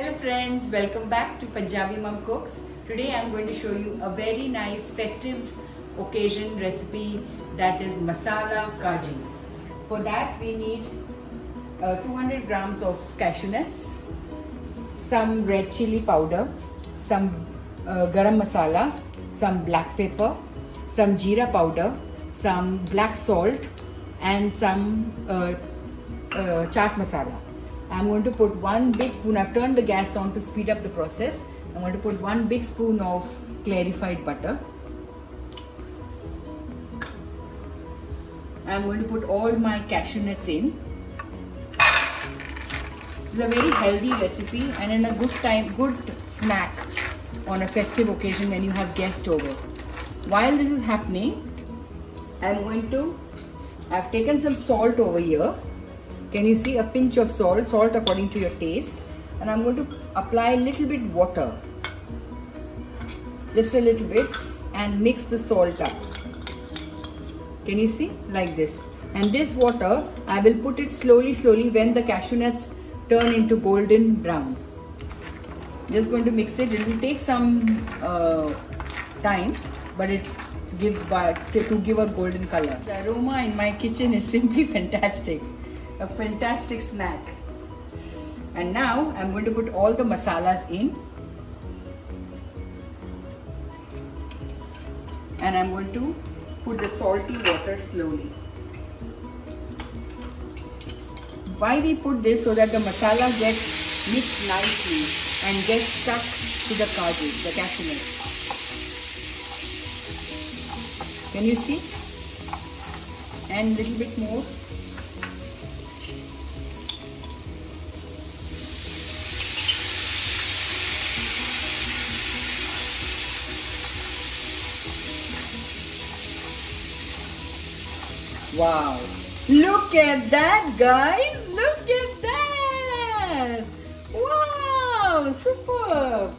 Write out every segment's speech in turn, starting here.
Hello friends, welcome back to Punjabi Mum Cooks. Today I'm going to show you a very nice festive occasion recipe that is masala kaju. For that we need uh, 200 grams of cashew nuts, some red chili powder, some uh, garam masala, some black pepper, some jeera powder, some black salt and some uh, uh, chaat masala. I'm going to put one big spoon, I've turned the gas on to speed up the process. I'm going to put one big spoon of clarified butter. I'm going to put all my cashew nuts in. It's a very healthy recipe and in a good time, good snack on a festive occasion when you have guests over. While this is happening, I'm going to, I've taken some salt over here can you see a pinch of salt, salt according to your taste. And I'm going to apply a little bit water. Just a little bit and mix the salt up. Can you see? Like this. And this water, I will put it slowly, slowly when the cashew nuts turn into golden brown. Just going to mix it. It will take some uh, time, but it give to give a golden color. The aroma in my kitchen is simply fantastic a fantastic snack. And now I'm going to put all the masalas in. And I'm going to put the salty water slowly. Why we put this so that the masala gets mixed nicely and gets stuck to the kaju, the nut. Can you see? And little bit more. Wow. Look at that, guys. Look at that. Wow, superb.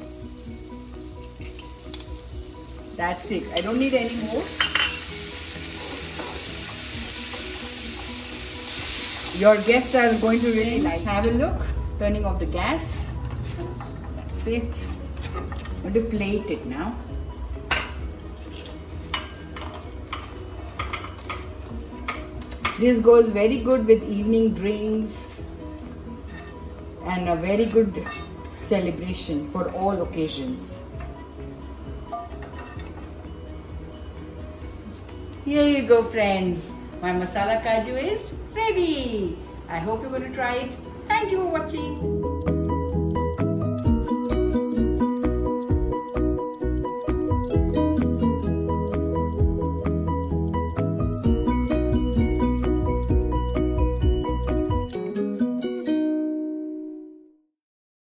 That's it. I don't need any more. Your guests are going to really like. Have a look. Turning off the gas. That's it. I'm going to plate it now. This goes very good with evening drinks and a very good celebration for all occasions. Here you go friends. My masala kaju is ready. I hope you're going to try it. Thank you for watching.